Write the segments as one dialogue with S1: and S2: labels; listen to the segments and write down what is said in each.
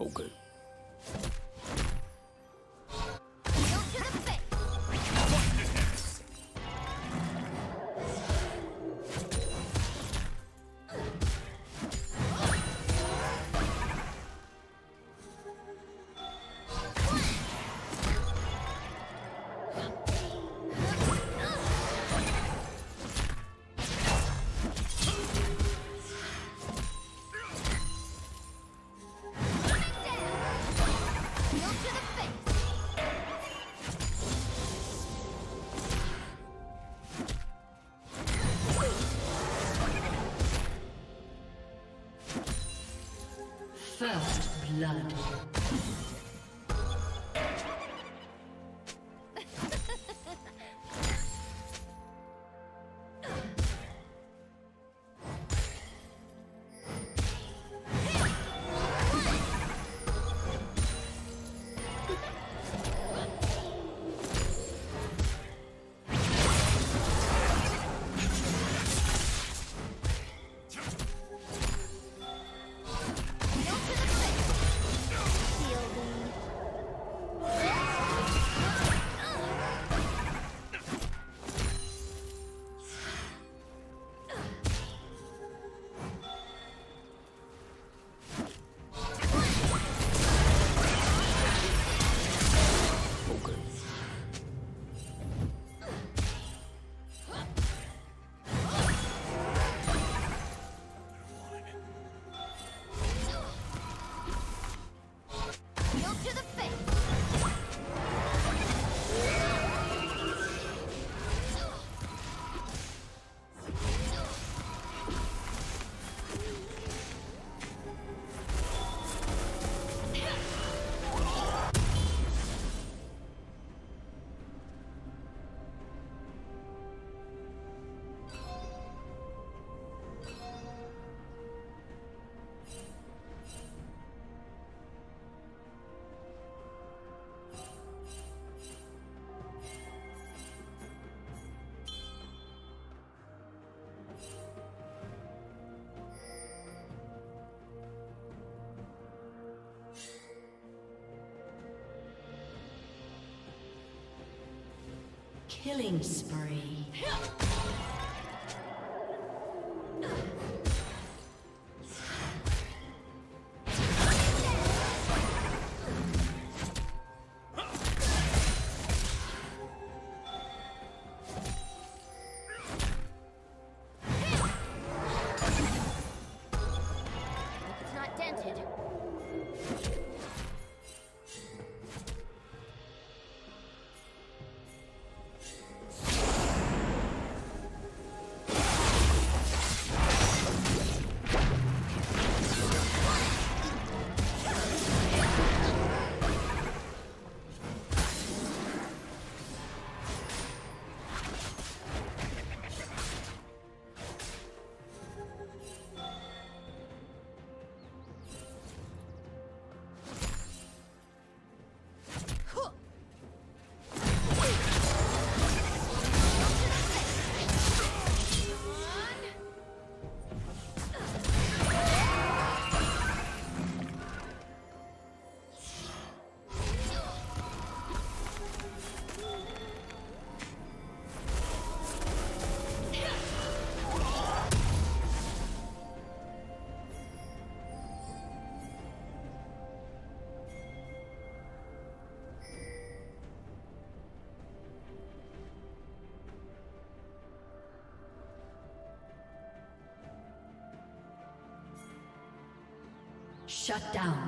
S1: Okay.
S2: Blood. Killing spree. Shut down.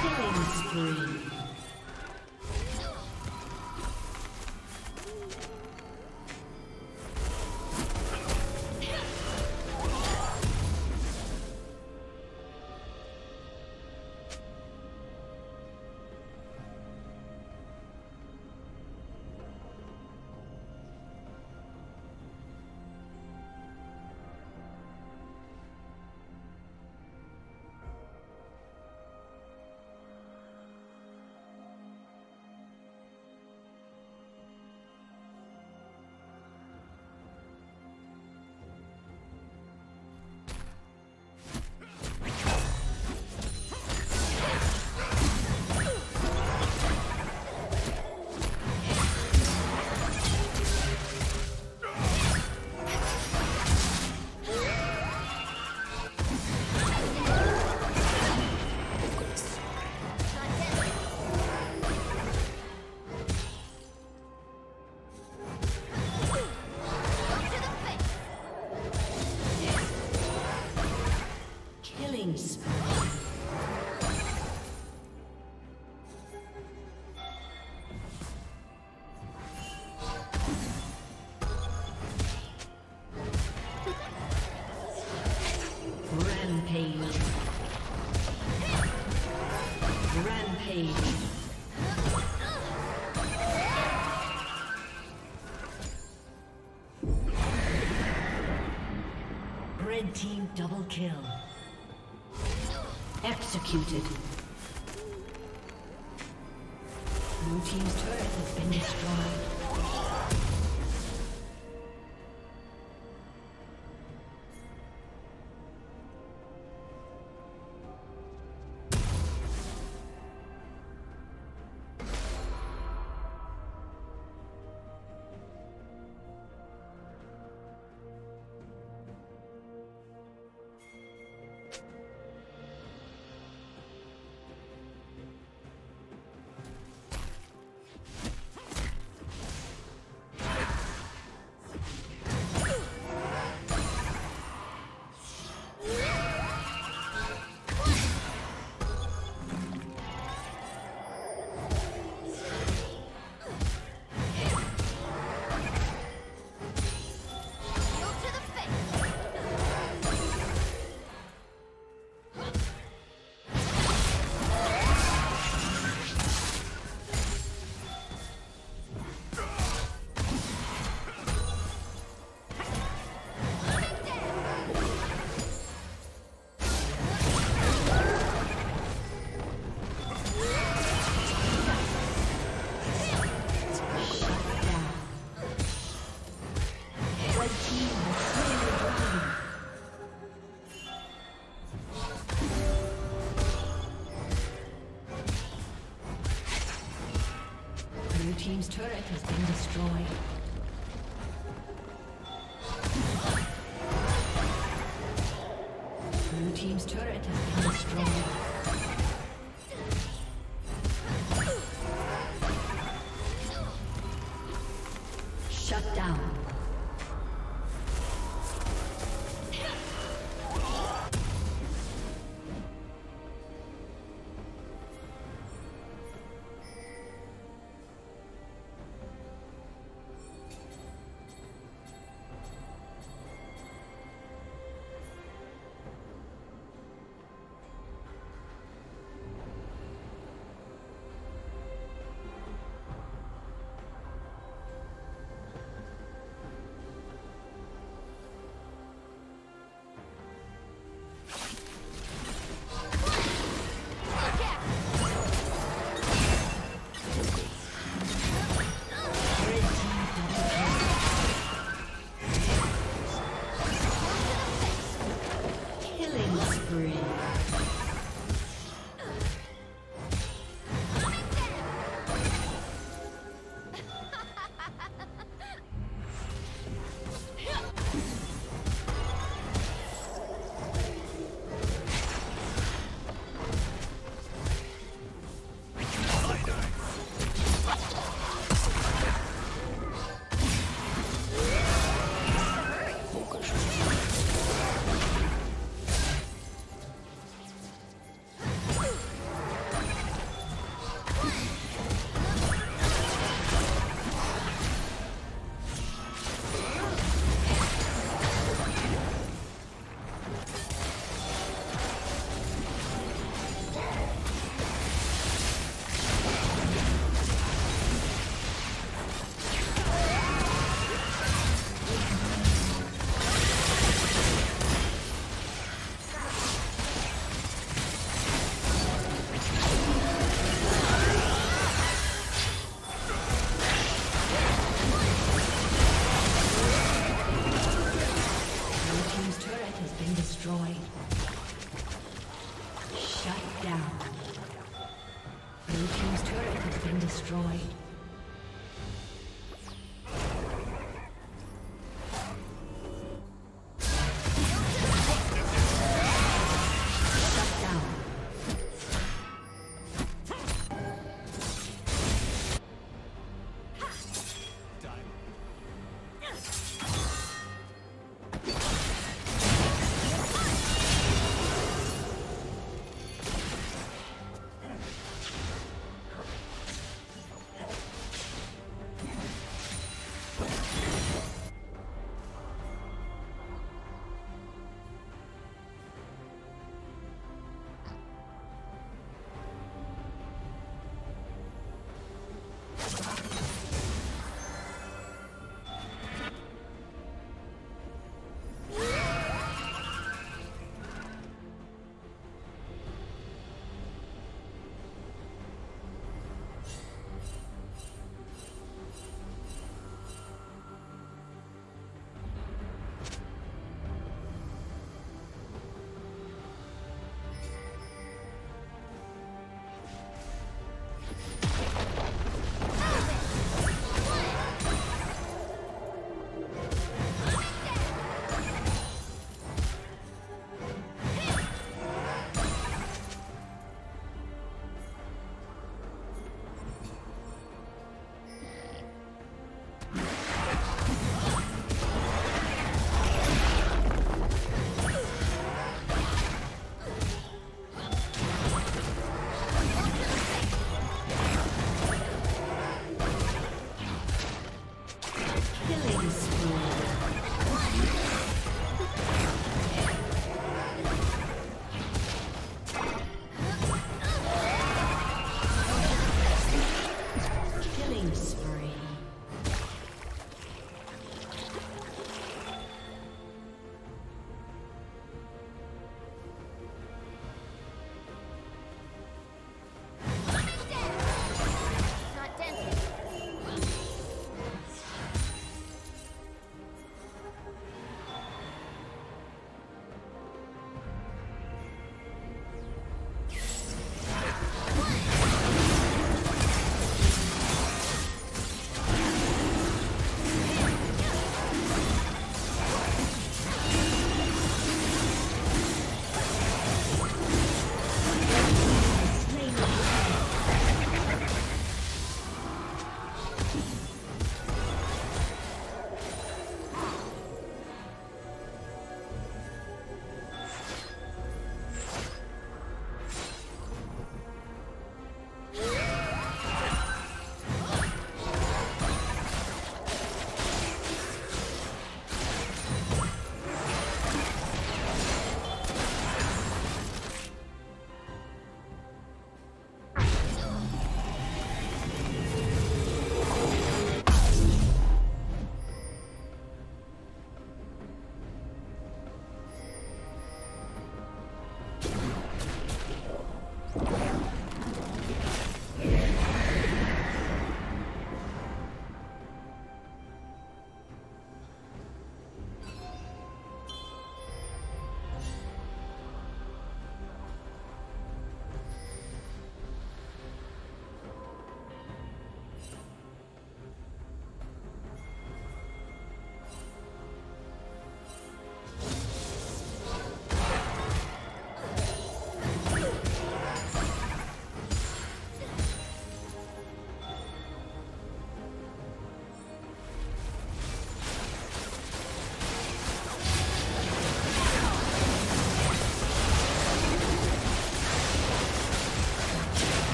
S2: Killing spree. Double kill. Executed. Blue team's turret has been destroyed.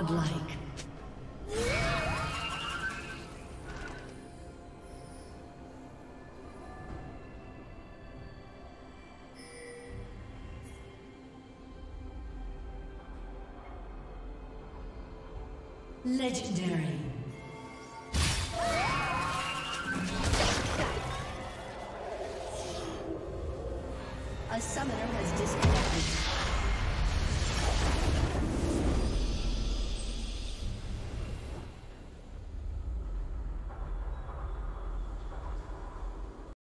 S2: Godlike. Legendary.